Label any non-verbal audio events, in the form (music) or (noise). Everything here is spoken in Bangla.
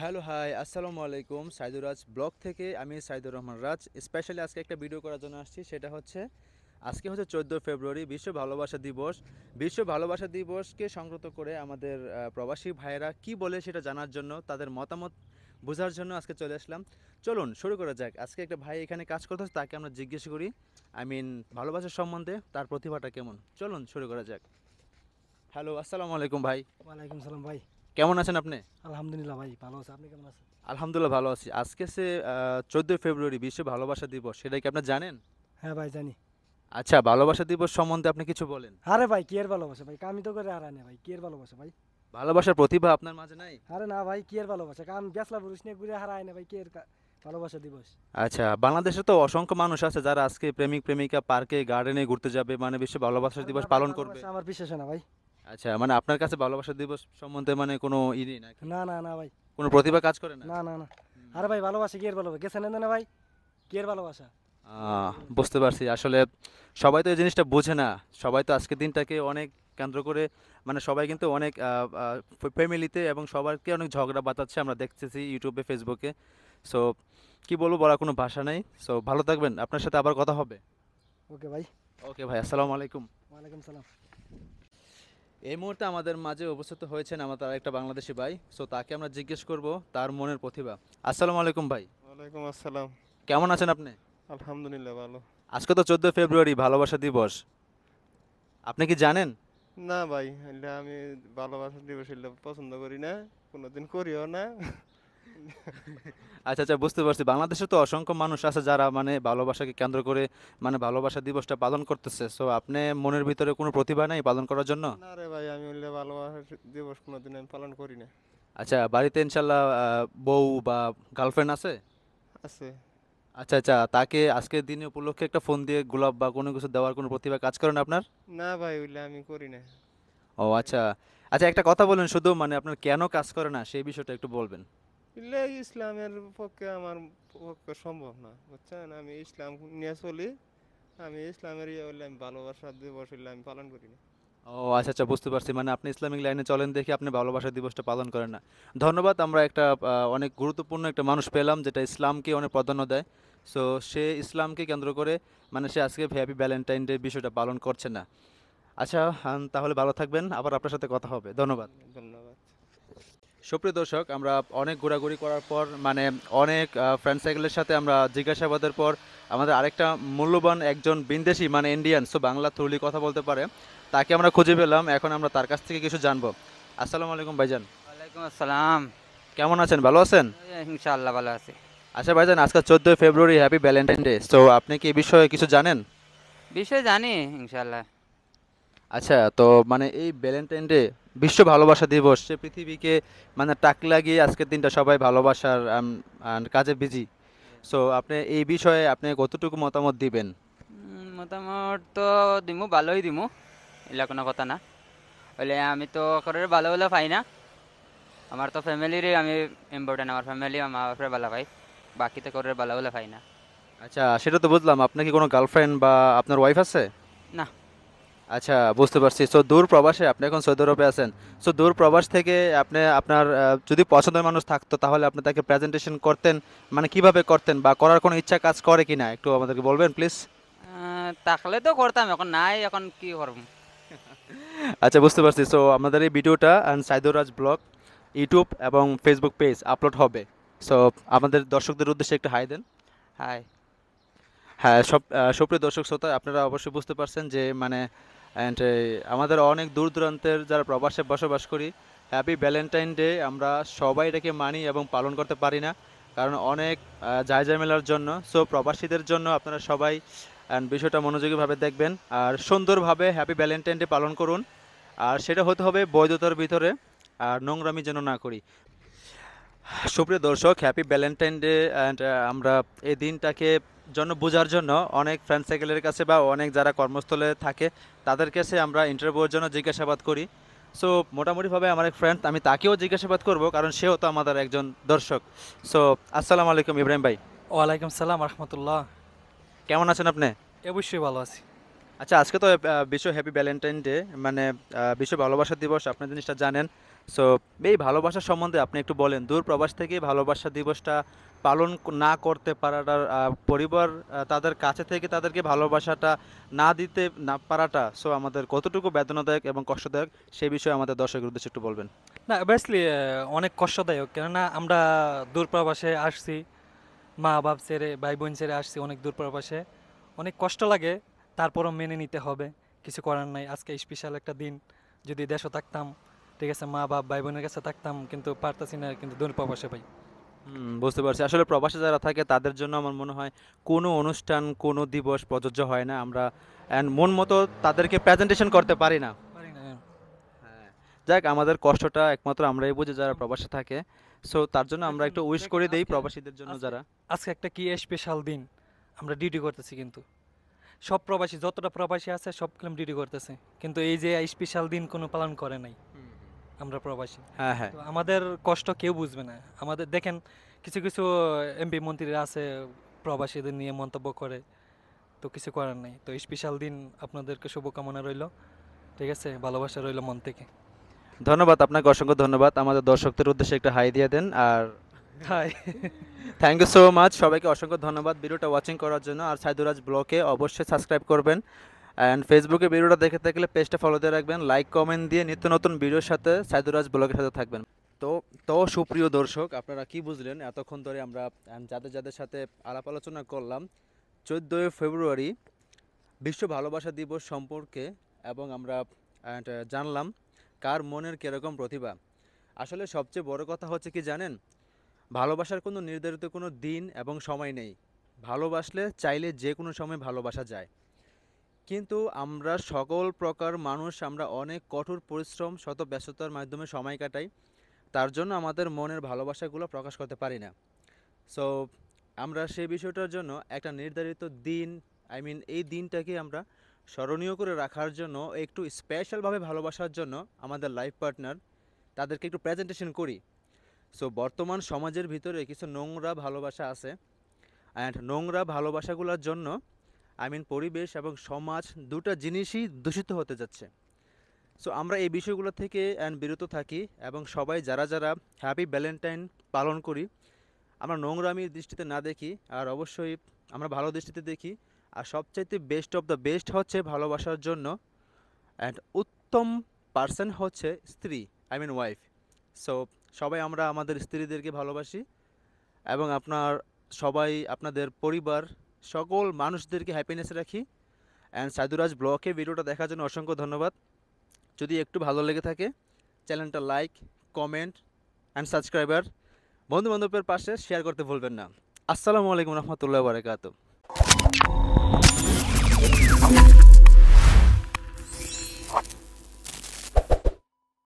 হ্যালো, হাই, আসসালামু আলাইকুম। সাইদুর রাজ ব্লগ থেকে আমি সাইদুর রহমান রাজ। স্পেশালি আজকে একটা ভিডিও করার জন্য আসছি, সেটা হচ্ছে, আজকে হচ্ছে চোদ্দ ফেব্রুয়ারি, বিশ্ব ভালোবাসা দিবস। বিশ্ব ভালোবাসা দিবসকে সংগত করে আমাদের প্রবাসী ভাইয়েরা কি বলে সেটা জানার জন্য, তাদের মতামত বোঝার জন্য আজকে চলে আসলাম। চলুন, শুরু করা যাক। আজকে একটা ভাই এখানে কাজ করতেছে, তাকে আমরা জিজ্ঞেস করি আই মিন ভালোবাসার সম্বন্ধে তার প্রতিভাটা কেমন? চলুন, শুরু করা যাক। হ্যালো আসসালামু আলাইকুম ভাই। ওয়ালাইকুম সালাম ভাই। কেমন আছেন আপনি? আলহামদুলিল্লাহ ভাই ভালো আছে। আপনি কেমন আছেন? আলহামদুলিল্লাহ ভালো আছি। আজকে সে চোদ্দোই ফেব্রুয়ারি বিশ্ব ভালোবাসা দিবস সেটা কি আপনি জানেন? হ্যাঁ ভাই জানি। আচ্ছা ভালোবাসা দিবস সম্বন্ধে আপনি কিছু বলেন। আরে ভাই কি এর ভালোবাসা ভাই? কামি তো করে আর আনে ভাই কি এর ভালোবাসা ভাই? ভালোবাসার প্রতিভা আপনার মাঝে নাই? আরে না ভাই কি এর ভালোবাসা? কাম বেসলা পুরুষ নিয়ে ঘুরে হারায় না ভাই কি এর ভালোবাসা দিবস? আচ্ছা বাংলাদেশে তো অসংখ্য মানুষ আছে যারা আজকে প্রেমিক প্রেমিকা পার্কে গার্ডেনে ঘুরতে যাবে মানে বিশ্ব ভালোবাসা দিবস পালন করবে। আমার বিশ্বাস না ভাই। আচ্ছা মানে আপনার কাছে ভালোবাসা দিবস সম্বন্ধে মানে কোনো ই নেই না না না ভাই। কোনো প্রতিভা কাজ করে না? না না না। আরে ভাই ভালোবাসা কি এর ভালোবাসা? গেছেন না ভাই? কি এর ভালোবাসা? বুঝতে পারছি। আসলে সবাই তো এই জিনিসটা বোঝে না। সবাই তো আজকের দিনটাকে অনেক কেন্দ্র করে মানে সবাই কিন্তু অনেক ফ্যামিলিতে এবং সবাইকে অনেক ঝগড়া বাতাচ্ছে আমরা দেখতেছি ইউটিউবে ফেসবুকে। সো কি বলব বলার কোনো ভাষা নেই। সো ভালো থাকবেন। আপনার সাথে আবার কথা হবে। ওকে ভাই। ওকে ভাই আসসালামু আলাইকুম। ওয়ালাইকুম সালাম। এই মুহূর্তে আমাদের মাঝে উপস্থিত হয়েছেন আমাদের একটা বাংলাদেশি ভাই সো তাকে আমরা জিজ্ঞেস করব তার মনের প্রতিভা। আসসালামু আলাইকুম ভাই। ওয়ালাইকুম আসসালাম। কেমন আছেন আপনি? আলহামদুলিল্লাহ ভালো। আজকে তো চোদ্দ ফেব্রুয়ারি ভালোবাসা দিবস। আপনি কি জানেন? না ভাই আমি ভালোবাসা দিবস পছন্দ করি না কোনোদিন করিও না। (laughs) আচ্ছা আচ্ছা বুঝতে পারছি। বাংলাদেশে তো অসংখ্য মানুষ আছে যারা মানে ভালোবাসাকে কেন্দ্র করে মানে ভালোবাসা দিবসটা পালন করতেছে। সো আপনি মনের ভিতরে কোনো প্রতিভা নাই পালন করার জন্য? না রে ভাই আমি ভালোবাসা দিবস কোনোদিন আমি পালন করি না। আচ্ছা বাড়িতে ইনশাল্লাহ বউ বা গার্লফ্রেন্ড আছে? আছে। আচ্ছা আচ্ছা তাকে আজকের দিনে উপলক্ষে একটা ফোন দিয়ে গোলাপ বা কোনো কিছু দেওয়ার কোনো প্রতিভা কাজ করেন আপনার? না ভাই হইলে আমি করি না। ও আচ্ছা। আচ্ছা একটা কথা বলেন শুধু মানে আপনার কেন কাজ করে না সেই বিষয়টা একটু বলবেন। ইসলামের পক্ষে আমার পক্ষে সম্ভব না বুঝছেন? আমি ইসলাম নিয়ে চলি আমি ইসলামের ইয়ে হইলে আমি ভালোবাসা দিবস হইলে আমি পালন করি না। ও আচ্ছা আচ্ছা বুঝতে পারছি। মানে আপনি ইসলামিক লাইনে চলেন দেখে আপনি ভালোবাসা দিবসটা পালন করেন না। ধন্যবাদ আমরা একটা অনেক গুরুত্বপূর্ণ একটা মানুষ পেলাম যেটা ইসলামকে অনেক প্রাধান্য দেয়। সো সে ইসলামকে কেন্দ্র করে মানে সে আজকে হ্যাপি ভ্যালেন্টাইন ডে বিষয়টা পালন করছে না। আচ্ছা তাহলে ভালো থাকবেন। আবার আপনার সাথে কথা হবে। ধন্যবাদ। ধন্যবাদ। সুপ্রিয় দর্শক আমরা অনেক ঘোরাঘুরি করার পর মানে অনেক ফ্রেন্ড সাইকেলের সাথে আমরা জিজ্ঞাসাবাদের পর আমাদের আরেকটা মূল্যবান একজন বিন্দেশি মানে ইন্ডিয়ান সো বাংলা থ্রুলি কথা বলতে পারে তাকে আমরা খুঁজে পেলাম। এখন আমরা তার কাছ থেকে কিছু জানব। আসসালামু আলাইকুম ভাইজান। ওয়ালাইকুম আসসালাম। কেমন আছেন? ভালো আছেন? ইনশাআল্লাহ ভালো আছি। আচ্ছা ভাইজান আজকে চোদ্দোই ফেব্রুয়ারি হ্যাপি ভ্যালেন্টাইন ডে তো আপনি কি এই বিষয়ে কিছু জানেন? বিষয়ে জানি ইনশাআল্লাহ। আচ্ছা তো মানে এই ভ্যালেন্টাইন ডে বিশ্ব ভালোবাসা দিবস সে পৃথিবীকে মানে টাক লাগিয়ে আজকের দিনটা সবাই ভালোবাসার আম, আন, কাজে বিজি সো আপনি এই বিষয়ে আপনি কতটুকু মতামত দিবেন? উম, মোটামুট তো দিমু ভালোই দিমু এগুলা কোনো কথা না। হইলে আমি তো করে ভালো হলে পাই না। আমার তো ফ্যামিলিরই আমি ইম্পর্টেন্ট আমার ফ্যামিলি আমার মা বাপরে ভালো পাই। বাকি তো করে ভালো হলে পাই না। আচ্ছা সেটা তো বুঝলাম। আপনার কি কোনো গার্লফ্রেন্ড বা আপনার ওয়াইফ আছে? না। আচ্ছা বুঝতে পারছি। সো দূর প্রবাসে আপনি এখন সৌদি আরবে আছেন। সো দূর প্রবাস থেকে আপনি আপনার যদি পছন্দের মানুষ থাকতো তাহলে আপনি তাকে প্রেজেন্টেশন করতেন মানে কীভাবে করতেন বা করার কোনো ইচ্ছা কাজ করে কি না একটু আমাদেরকে বলবেন প্লিজ থাকলে তো করতাম এখন নাই এখন কি করব? (laughs) আচ্ছা বুঝতে পারছি। সো আমাদের এই ভিডিওটা and Saidur Raj vlog YouTube এবং ফেসবুক পেজ আপলোড হবে। সো আমাদের দর্শকদের উদ্দেশ্যে একটু হাই দেন। হাই হ্যাঁ সব সুপ্রিয় দর্শক শ্রোতা আপনারা অবশ্যই বুঝতে পারছেন যে মানে অ্যান্ড আমাদের অনেক দূর দূরান্তের যারা প্রবাসে বসবাস করি হ্যাপি ভ্যালেন্টাইন ডে আমরা সবাই এটাকে মানি এবং পালন করতে পারি না। কারণ অনেক আহ, জায় জামেলার জন্য সো প্রবাসীদের জন্য আপনারা সবাই অ্যান্ড বিষয়টা মনোযোগীভাবে দেখবেন। আর সুন্দরভাবে হ্যাপি ভ্যালেন্টাইন ডে পালন করুন। আর সেটা হতে হবে বৈধতার ভিতরে আর নোংরামি যেন না করি। সুপ্রিয় দর্শক হ্যাপি ভ্যালেন্টাইন ডে অ্যান্ড আমরা এই দিনটাকে জন্য বোঝার জন্য অনেক ফ্রেন্ড সাইকেলের কাছে বা অনেক যারা কর্মস্থলে থাকে তাদের কাছে আমরা ইন্টারভিউর জন্য জিজ্ঞাসাবাদ করি। সো মোটামুটিভাবে আমার এক ফ্রেন্ড আমি তাকেও জিজ্ঞাসাবাদ করব কারণ সেও তো আমাদের একজন দর্শক। সো আসসালামু আলাইকুম ইব্রাহিম ভাই। ওয়ালাইকুম সালাম রহমতুল্লাহ। কেমন আছেন আপনি? অবশ্যই ভালো আছি। আচ্ছা আজকে তো বিশ্ব হ্যাপি ভ্যালেন্টাইন ডে মানে বিশ্ব ভালোবাসা দিবস, আপনি জিনিসটা জানেন। সো এই ভালোবাসা সম্বন্ধে আপনি একটু বলেন দূর প্রবাস থেকে ভালোবাসা দিবসটা পালন না করতে পারাটা পরিবার তাদের কাছে থেকে তাদেরকে ভালোবাসাটা না দিতে, না পারাটা সো আমাদের কতটুকু বেদনাদায়ক এবং কষ্টদায়ক সেই বিষয়ে আমাদের দর্শকের উদ্দেশ্যে একটু বলবেন। না অবভিয়াসলি অনেক কষ্টদায়ক, কেননা আমরা দূরপ্রবাসে আসছি মা বাপ ছেড়ে ভাই বোন ছেড়ে আসছি অনেক দূরপ্রবাসে। অনেক কষ্ট লাগে তারপরও মেনে নিতে হবে। কিছু করার নাই। আজকে স্পেশাল একটা দিন। যদি দেশও থাকতাম ঠিক আছে মা বাপ ভাই বোনের কাছে থাকতাম কিন্তু পারতাছি না কিন্তু দূর প্রবাসে ভাই। বুঝতে পারছি। আসলে প্রবাসে যারা থাকে তাদের জন্য আমার মনে হয় কোনো অনুষ্ঠান কোনো দিবস প্রযোজ্য হয় না। আমরা অ্যান্ড মন মতো তাদেরকে প্রেজেন্টেশন করতে পারি না। হ্যাঁ। যাক আমাদের কষ্টটা একমাত্র আমরাই বুঝি যারা প্রবাসে থাকে। সো তার জন্য আমরা একটু উইশ করে দেই প্রবাসীদের জন্য যারা। আজকে একটা কি স্পেশাল দিন? আমরা ডিউটি করতেছি কিন্তু। সব প্রবাসী যতটা প্রবাসী আছে সব ক্লেম ডিউটি করতেছে। কিন্তু এই যে স্পেশাল দিন কোনো পালন করে নাই। আমরা প্রবাসী। হ্যাঁ হ্যাঁ। আমাদের কষ্ট কেউ বুঝবে না। আমাদের দেখেন কিছু কিছু এমপি মন্ত্রীরা আছে প্রবাসীদের নিয়ে মন্তব্য করে তো কিছু করার নাই। তো স্পেশাল দিন আপনাদেরকে শুভকামনা রইল। ঠিক আছে? ভালোবাসা রইল মন থেকে। ধন্যবাদ আপনাকে অসংখ্য ধন্যবাদ। আমাদের দর্শকদের উদ্দেশ্যে একটা হাই দিয়ে দেন। আর hi thank you so much সবাইকে অসংখ্য ধন্যবাদ ভিডিওটা ওয়াচিং করার জন্য। আর সাইদুরাজ ব্লগে অবশ্যই সাবস্ক্রাইব করবেন। অ্যান্ড ফেসবুকে ভিডিওটা দেখে থাকলে পেজটা ফলো দিয়ে রাখবেন। লাইক কমেন্ট দিয়ে নিত্য নতুন ভিডিওর সাথে সাইদুরাজ ব্লগের সাথে থাকবেন। তো তো সুপ্রিয় দর্শক, আপনারা কি বুঝলেন? এতক্ষণ ধরে আমরা যাদের যাদের সাথে আলাপ আলোচনা করলাম, চোদ্দোই ফেব্রুয়ারি বিশ্ব ভালোবাসা দিবস সম্পর্কে এবং আমরা জানলাম কার মনের কীরকম প্রতিভা। আসলে সবচেয়ে বড় কথা হচ্ছে কি জানেন? ভালোবাসার কোনো নির্ধারিত কোনো দিন এবং সময় নেই। ভালোবাসলে চাইলে যে কোনো সময় ভালোবাসা যায়। কিন্তু আমরা সকল প্রকার মানুষ, আমরা অনেক কঠোর পরিশ্রম, শত ব্যস্ততার মাধ্যমে সময় কাটাই, তার জন্য আমাদের মনের ভালোবাসাগুলো প্রকাশ করতে পারি না। সো আমরা সেই বিষয়টার জন্য একটা নির্ধারিত দিন আই মিন এই দিনটাকে আমরা স্মরণীয় করে রাখার জন্য, একটু স্পেশালভাবে ভালোবাসার জন্য আমাদের লাইফ পার্টনার তাদেরকে একটু প্রেজেন্টেশন করি। সো বর্তমান সমাজের ভিতরে কিছু নোংরা ভালোবাসা আছে। অ্যান্ড নোংরা ভালোবাসাগুলোর জন্য আই মিন পরিবেশ এবং সমাজ দুটো জিনিসই দূষিত হতে যাচ্ছে। সো আমরা এই বিষয়গুলো থেকে অ্যান্ড বিরত থাকি এবং সবাই যারা যারা হ্যাপি ভ্যালেন্টাইন পালন করি, আমরা নোংরামির দৃষ্টিতে না দেখি, আর অবশ্যই আমরা ভালো দৃষ্টিতে দেখি। আর সবচাইতে বেস্ট অফ দ্য বেস্ট হচ্ছে ভালোবাসার জন্য অ্যান্ড উত্তম পার্সন হচ্ছে স্ত্রী আই মিন ওয়াইফ সো সবাই আমরা আমাদের স্ত্রীদেরকে ভালোবাসি এবং আপনার সবাই আপনাদের পরিবার সকল মানুষদেরকে হ্যাপিনেস রাখি। অ্যান্ড সাইদুরাজ ব্লকে ভিডিওটা দেখার জন্য অসংখ্য ধন্যবাদ। যদি একটু ভালো লেগে থাকে চ্যানেলটা লাইক কমেন্ট অ্যান্ড সাবস্ক্রাইবার বন্ধু বান্ধবের পাশে শেয়ার করতে ভুলবেন না। আসসালামু আলাইকুম রহমতুল্লাহ বারকাত